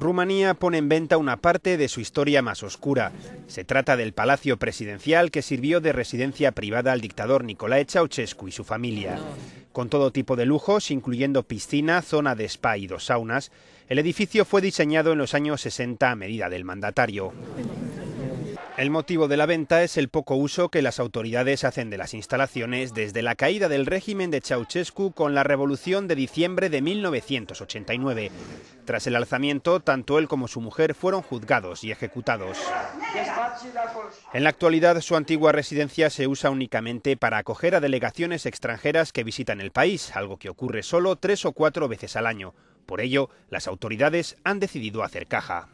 Rumanía pone en venta una parte de su historia más oscura. Se trata del palacio presidencial que sirvió de residencia privada al dictador Nicolae Ceausescu y su familia. Con todo tipo de lujos, incluyendo piscina, zona de spa y dos saunas, el edificio fue diseñado en los años 60 a medida del mandatario. El motivo de la venta es el poco uso que las autoridades hacen de las instalaciones desde la caída del régimen de Ceausescu con la revolución de diciembre de 1989. Tras el alzamiento, tanto él como su mujer fueron juzgados y ejecutados. En la actualidad, su antigua residencia se usa únicamente para acoger a delegaciones extranjeras que visitan el país, algo que ocurre solo tres o cuatro veces al año. Por ello, las autoridades han decidido hacer caja.